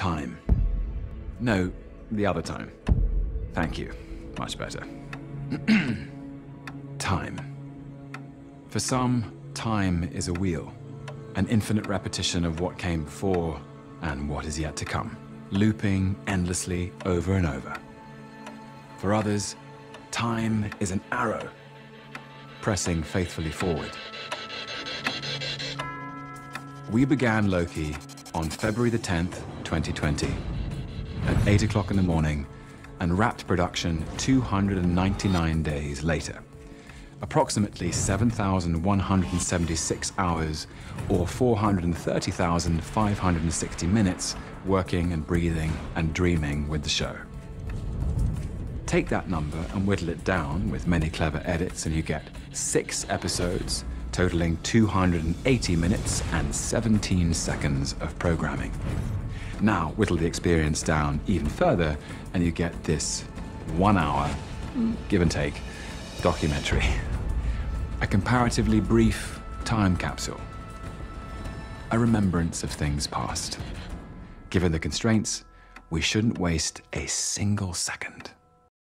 time. No, the other time. Thank you. Much better. time. For some, time is a wheel, an infinite repetition of what came before and what is yet to come, looping endlessly over and over. For others, time is an arrow, pressing faithfully forward. We began Loki on February the 10th, 2020, at 8 o'clock in the morning, and wrapped production 299 days later. Approximately 7,176 hours, or 430,560 minutes, working and breathing and dreaming with the show. Take that number and whittle it down with many clever edits, and you get six episodes totaling 280 minutes and 17 seconds of programming. Now, whittle the experience down even further, and you get this one hour, give and take, documentary. A comparatively brief time capsule. A remembrance of things past. Given the constraints, we shouldn't waste a single second.